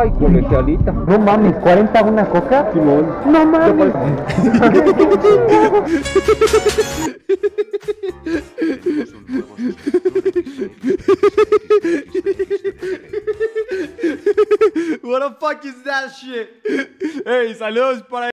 Ay, colegialita. No mames, 40 una coca. Simón. No mames. What the fuck is that shit? Hey, saludos para